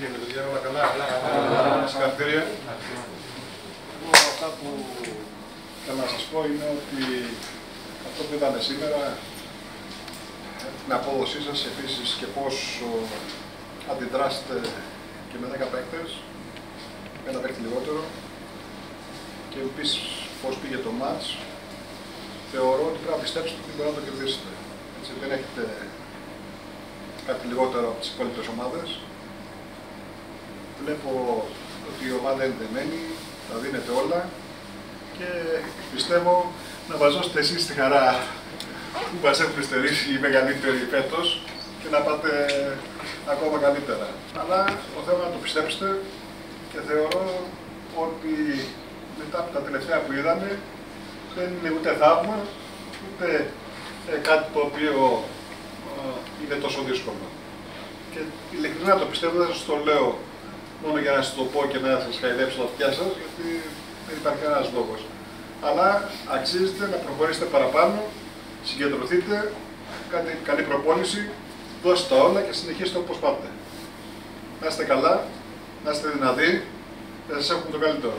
πήγε με το διάβολα καλά. Συγχαρητήρια. Εγώ αυτά που θέλω να σας πω είναι ότι αυτό που είδαμε σήμερα, την απόδοσή σας επίσης και πώς αντιδράσετε και με 10 παίκτες, με ένα παίκτη λιγότερο, και επίσης πώς πήγε το μάτς, θεωρώ ότι πρέπει να πιστέψετε ότι μπορεί να το κερδίσετε. Έτσι, δεν έχετε κάτι λιγότερο από τις υπόλοιπες ομάδες. Βλέπω ότι η ομάδα είναι δεμένη, τα δίνετε όλα και πιστεύω να μας δώσετε εσείς τη χαρά που μας έχουν στερήσει οι μεγαλύτεροι φέτος και να πάτε ακόμα καλύτερα. Αλλά το θέμα να το πιστέψετε και θεωρώ ότι μετά από τα τελευταία που είδαμε δεν είναι ούτε θαύμα, ούτε ε, κάτι το οποίο ε, είναι τόσο δύσκολο. Και ειλικρινά το πιστεύω, δεν σας το λέω μόνο για να σας το πω και να σας χαϊδέψω τα αυτιά σας, γιατί δεν υπάρχει κανένας λόγος. Αλλά αξίζεται να προχωρήσετε παραπάνω, συγκεντρωθείτε, κάντε καλή προπόνηση, δώστε τα όλα και συνεχίστε όπως πάτε. Να είστε καλά, να είστε δυνατοί και να σας έχουμε το καλύτερο.